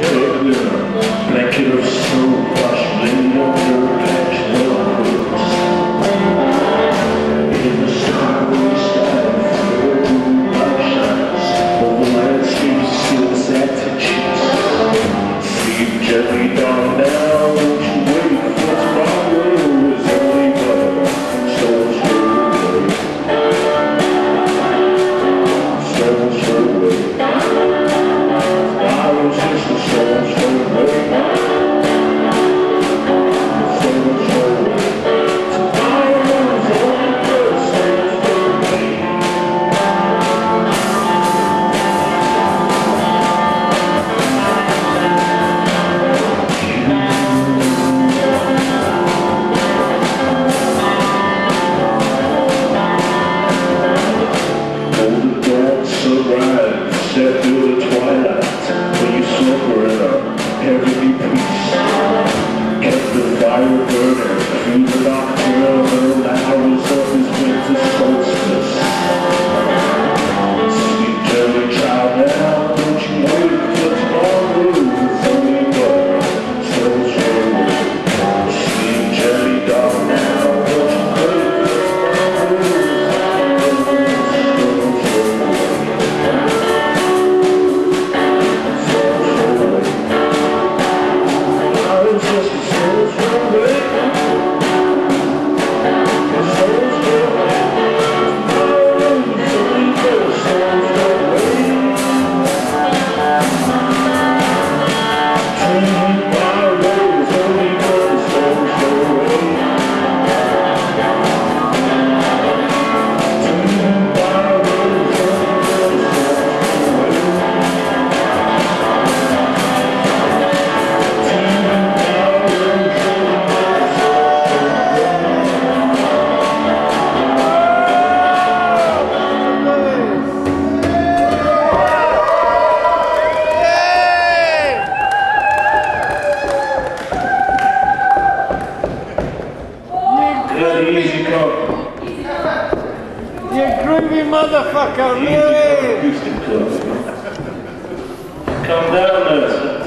Black kid snow. step through the twilight When you slumber in a heavenly peace. Kept the fire burning through the nocturne Easy club. You groovy motherfucker, really! Come down there.